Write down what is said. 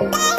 네.